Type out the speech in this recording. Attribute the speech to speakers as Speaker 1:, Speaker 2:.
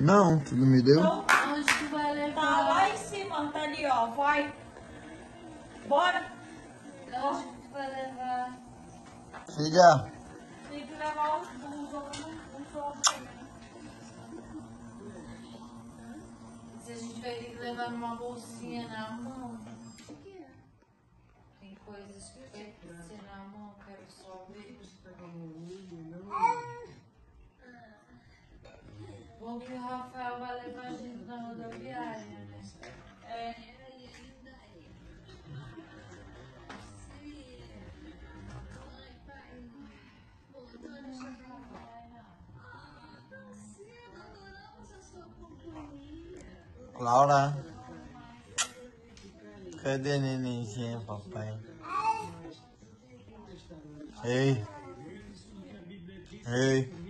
Speaker 1: Não, tu não me deu?
Speaker 2: Então,
Speaker 3: Onde tu vai
Speaker 2: tá
Speaker 3: levar?
Speaker 2: lá em cima, tá ali, ó. Vai. Bora.
Speaker 3: Onde tu vai levar?
Speaker 1: Filha,
Speaker 2: Tem que levar os os outros os outros também.
Speaker 3: Se a gente vai ter que levar numa bolsinha na mão. Tem coisas que vai ter que ser na mão, quero só Bom que o Rafael vai levar a gente na rodoviária, né?
Speaker 2: É.
Speaker 1: Laura. Cadê nenenzinha, papai? Ei. Ei.